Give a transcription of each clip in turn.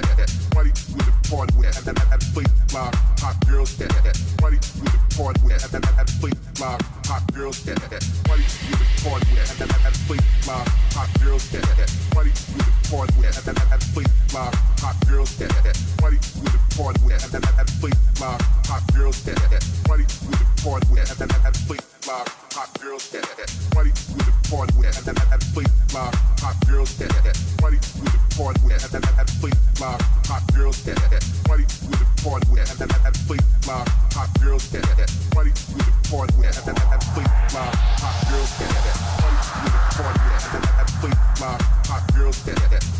Party with the party with at at place live hot girls at at party with the party with at at place live hot girls at at party with the party with at at at place live hot girls at at party with the party with at at at place live hot girls at at party with the party with at at at place live hot girls at at party with the party with at at at place my hot girls at that. Party with the party with that. That place my hot girls at that. Party with the party with that. That place my hot girls at that. Party with the party with that. That place my hot girls at that. Party with the party with that. That place my hot girls at that. Party with the party with that. That place my hot girls at that.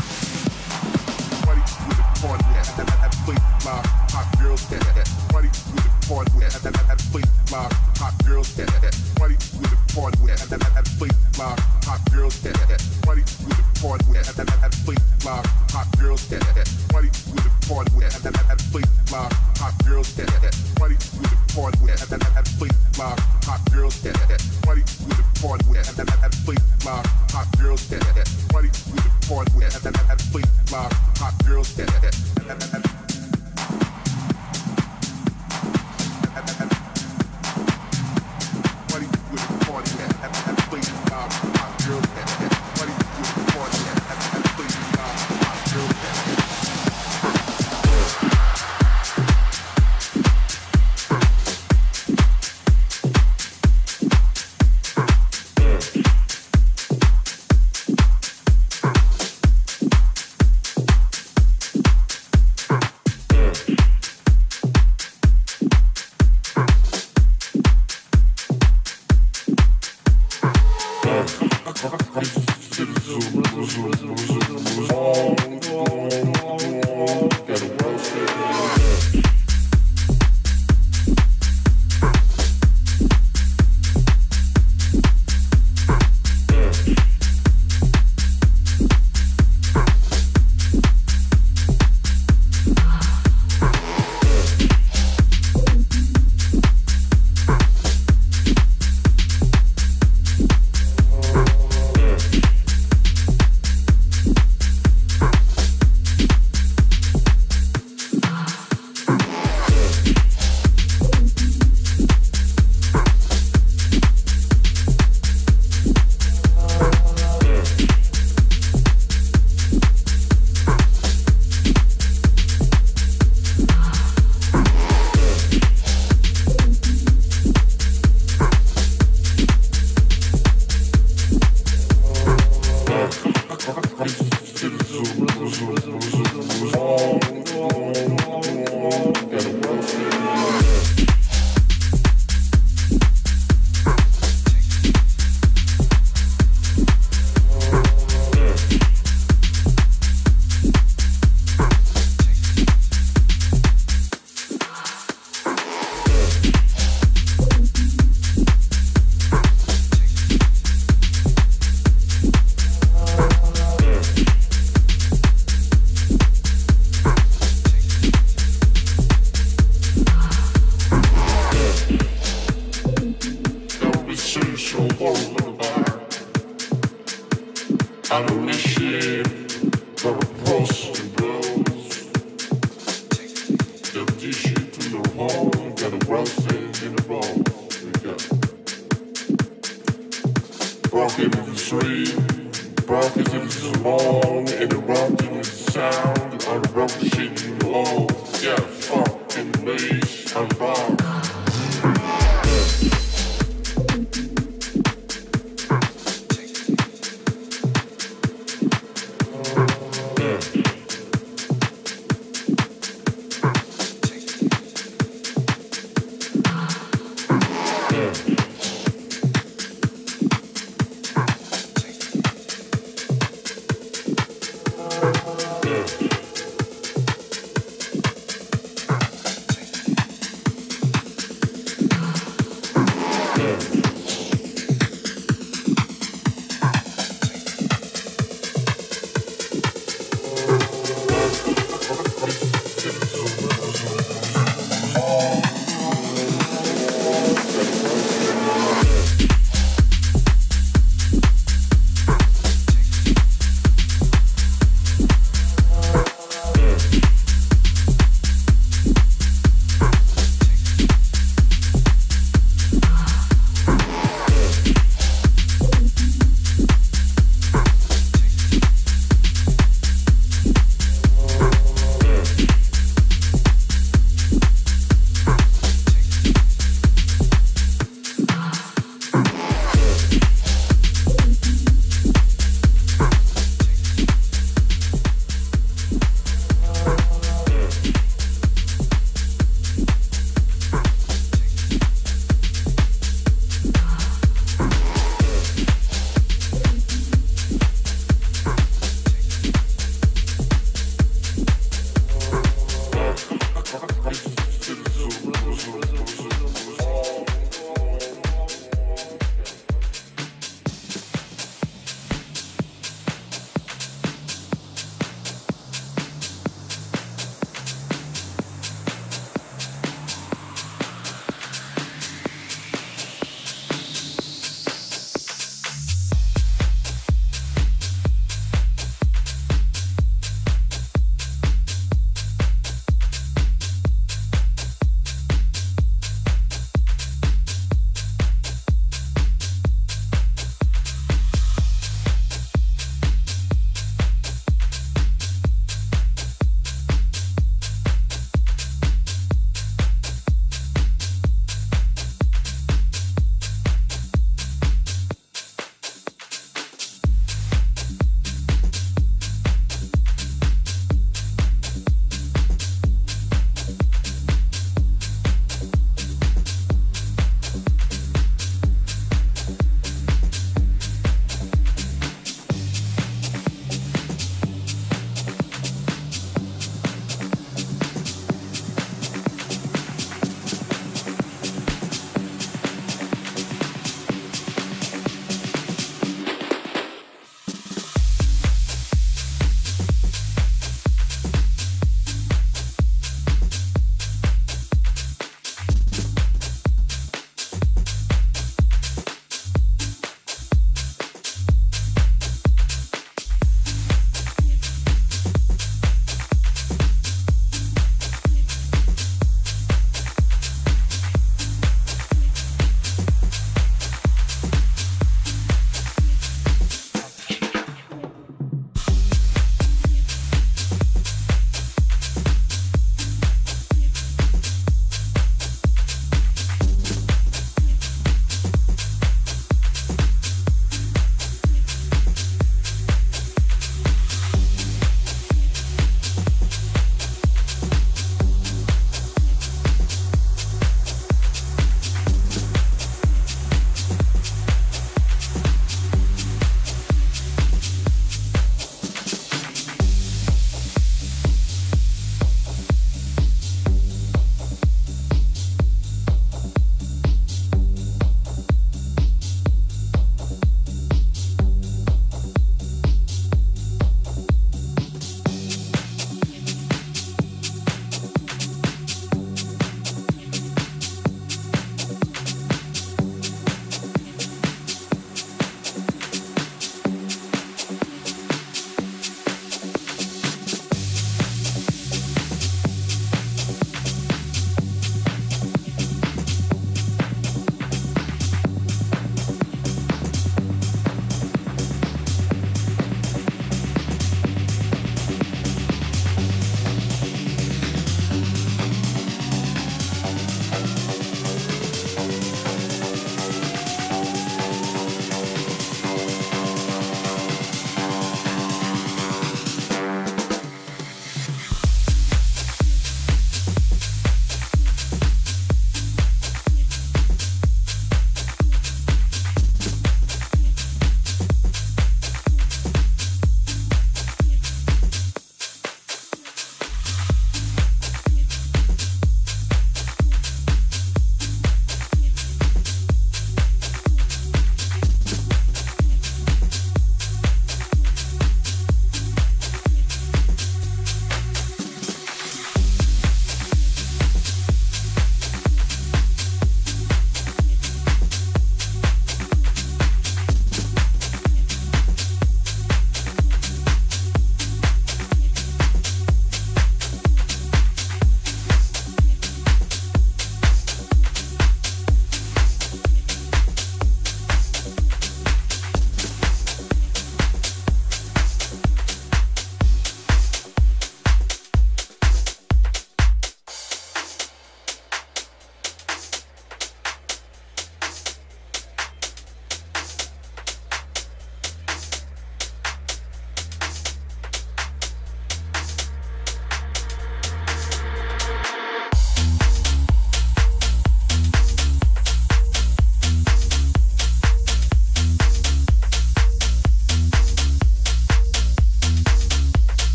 party at? That that place live, hot girls at? Party with the party at? That that place live, hot girls at? Party part with and that fake fly hot girls. That party with a part with and that fake fly hot girls. That party with a part with and that fake fly hot girls. That party with a part with and that fake fly hot girls. That party with a part with and that fake fly hot girls. That party with a part with and that fake fly hot girls. That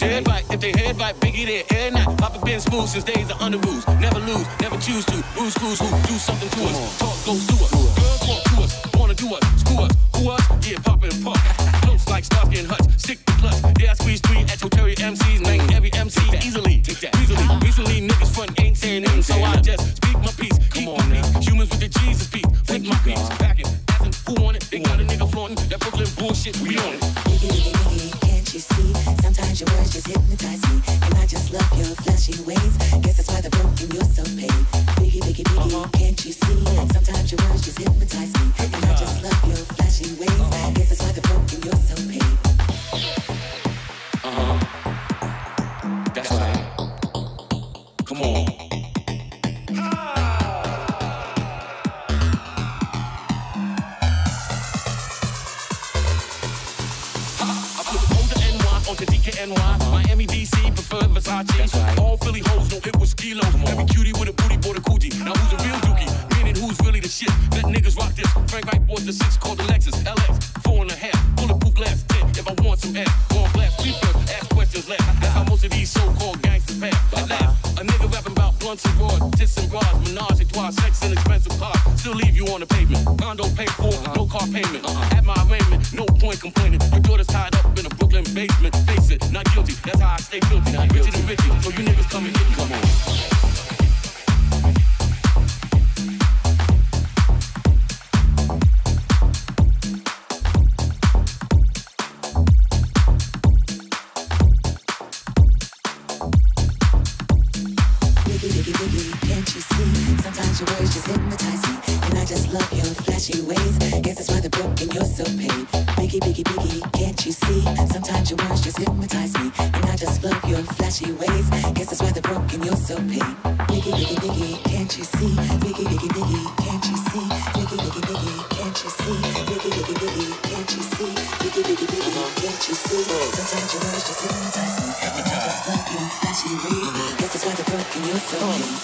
Head right, if they head right, Biggie there, air not. Papa been smooth since days of Underoos. Never lose, never choose to. Who's cruise, who do something.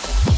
Yeah.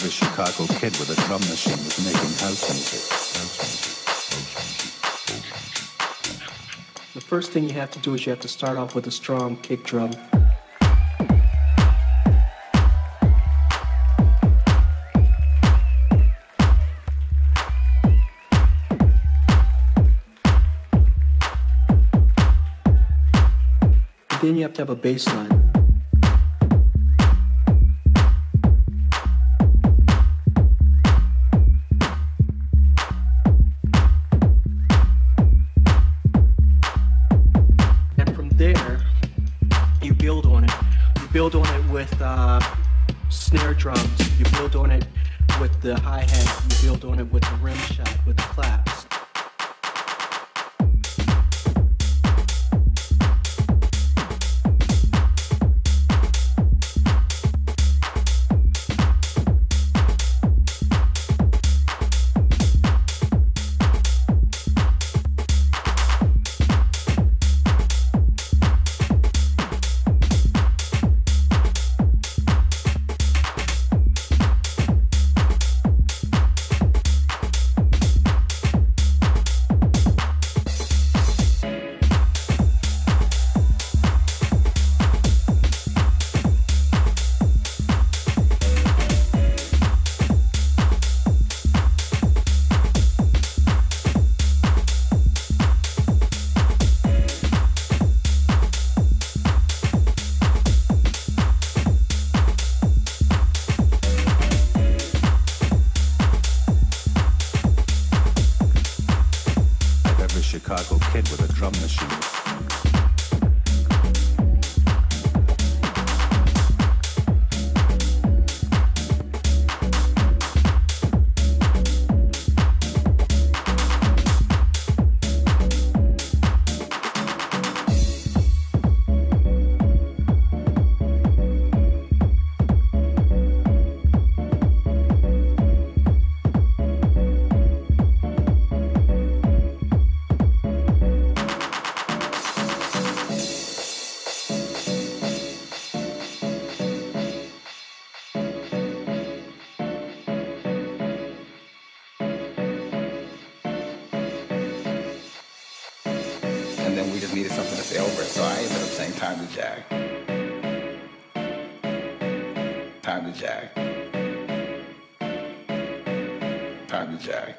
every Chicago kid with a drum machine was making house music. The first thing you have to do is you have to start off with a strong kick drum. then you have to have a bass line. Jack. Cotton Jack.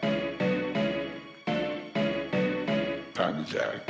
Cotton Jack.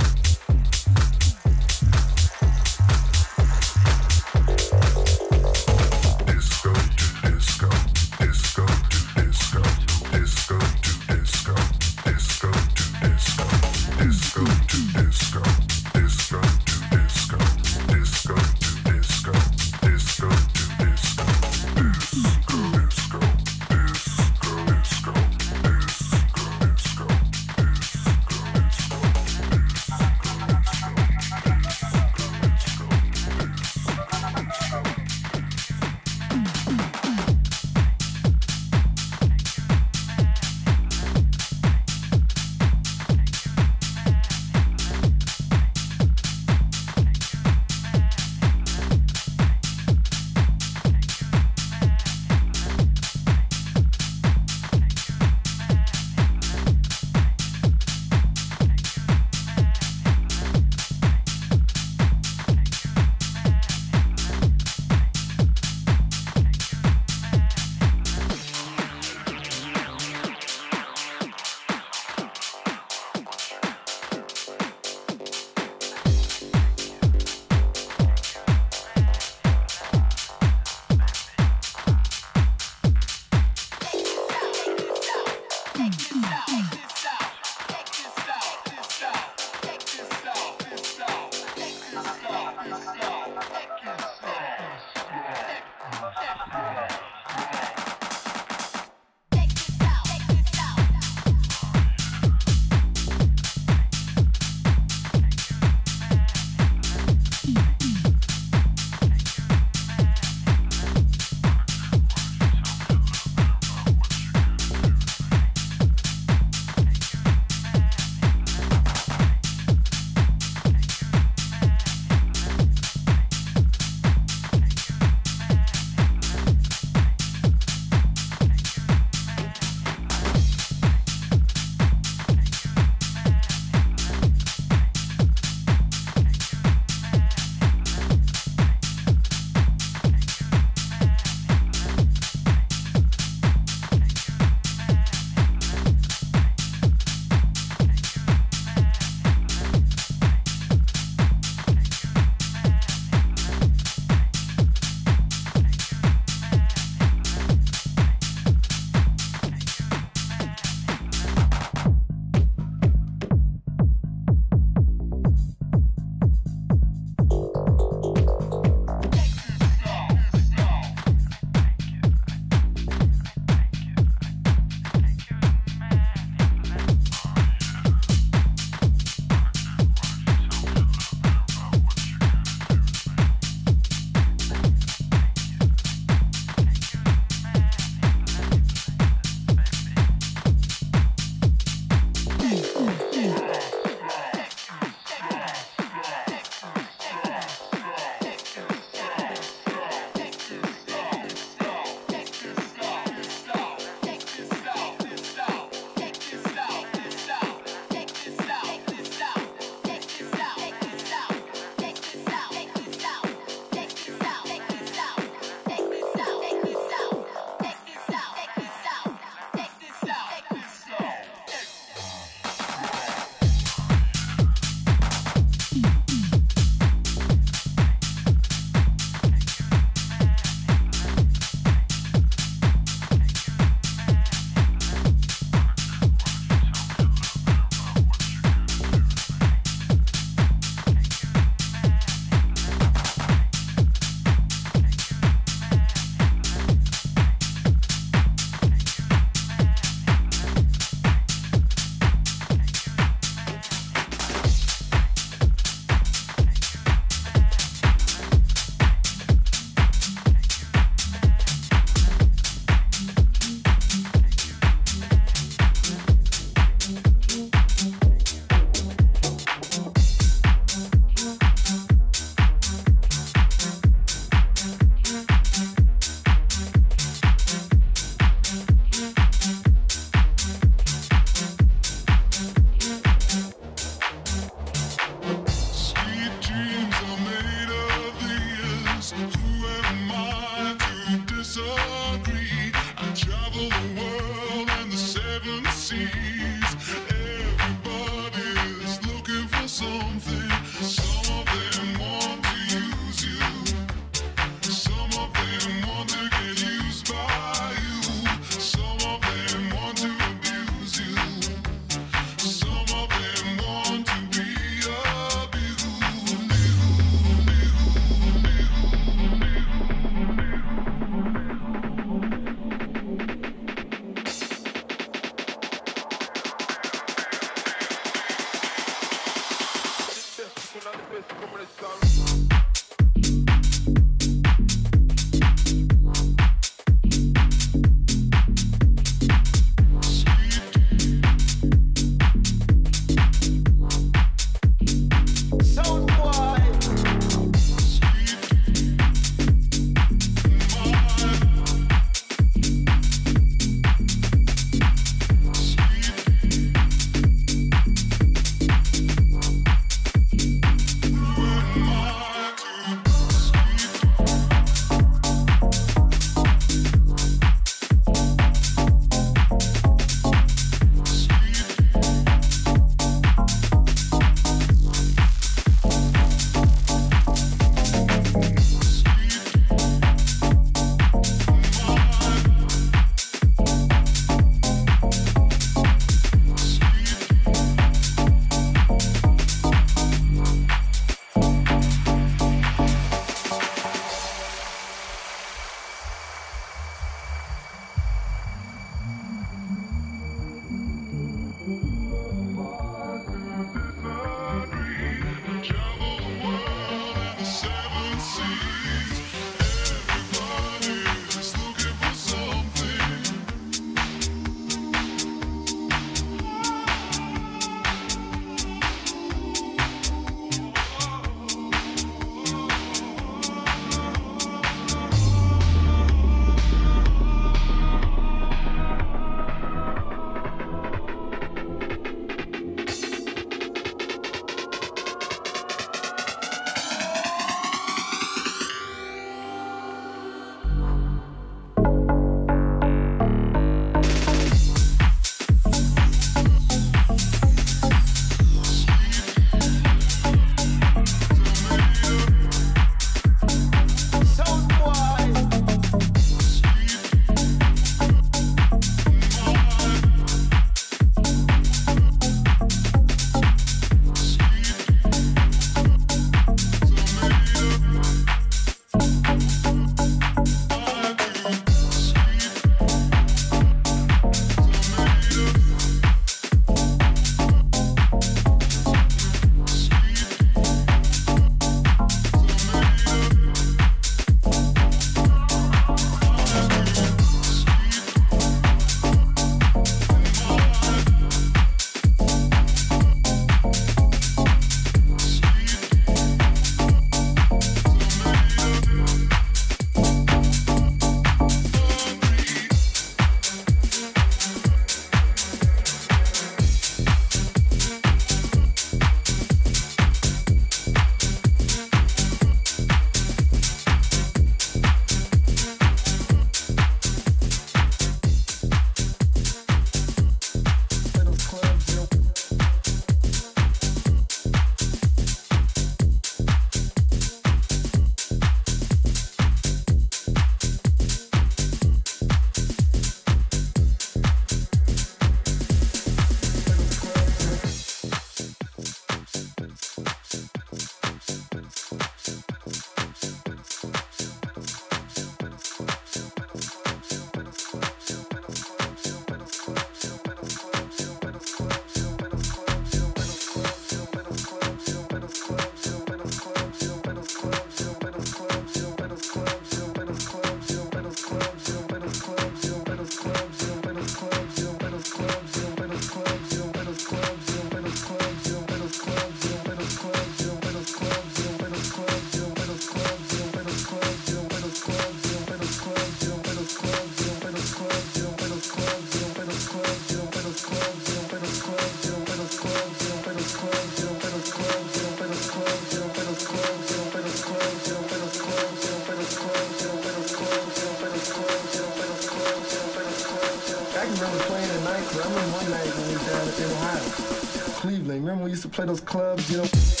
Used to play those clubs, you know?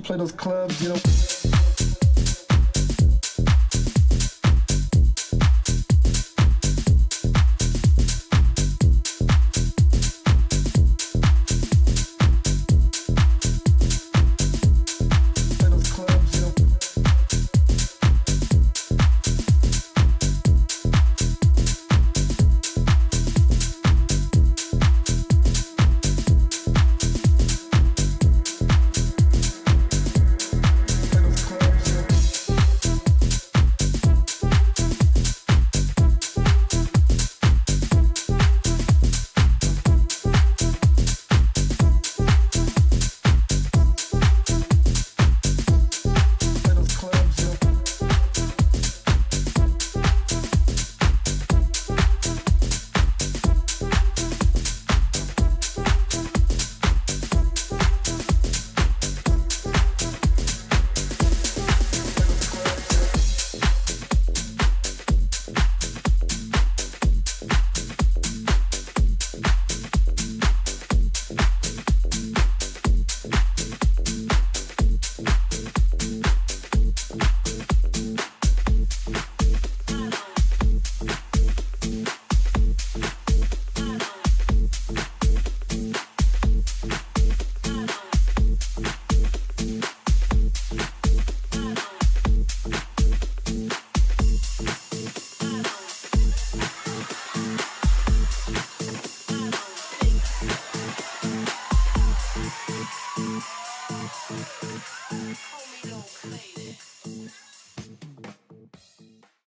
Play those clubs, you know.